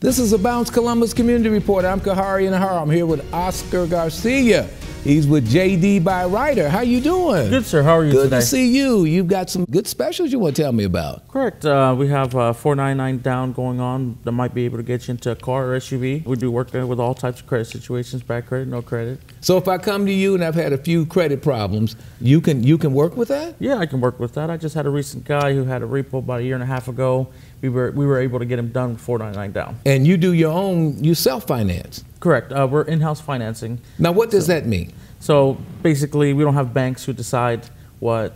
This is a Bounce Columbus Community Report. I'm Khari Enaharo. I'm here with Oscar Garcia. He's with JD Byrider. How you doing? Good, sir. How are you Good today? to see you. You've got some good specials you want to tell me about. Correct. Uh, we have uh, 499 down going on that might be able to get you into a car or SUV. We do work with all types of credit situations, bad credit, no credit. So if I come to you and I've had a few credit problems, you can you can work with that? Yeah, I can work with that. I just had a recent guy who had a repo about a year and a half ago. We were we were able to get him done with 499 down. And you do your own, you self finance. Correct. Uh, we're in-house financing. Now what does that mean? So basically, we don't have banks who decide what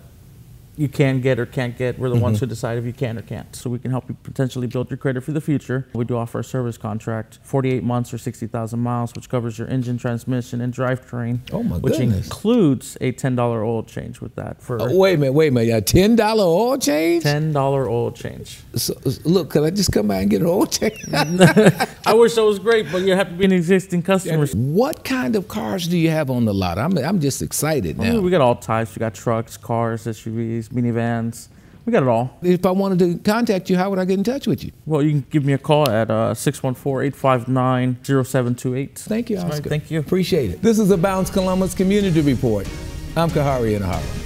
you can get or can't get. We're the ones mm-hmm. who decide if you can or can't. So we can help you potentially build your credit for the future. We do offer a service contract, 48 months or 60,000 miles, which covers your engine, transmission, and drivetrain. Oh, my which goodness. includes a $10 oil change with that for Oh, wait a minute, wait a minute. A ten dollar oil change? $10 oil change. So, look, could I just come by and get an oil change? I wish that was great, but you have to be an existing customer. what kind of cars do you have on the lot? I'm I'm just excited mean, now. we got all types. We got trucks, cars, SUVs, minivans. We got it all. If I wanted to contact you, how would I get in touch with you? Well, you can give me a call at uh, 614-859-0728. Thank you, All right, Oscar. thank you. Appreciate it. This is a Bounce Columbus Community Report. I'm Khari Enaharo.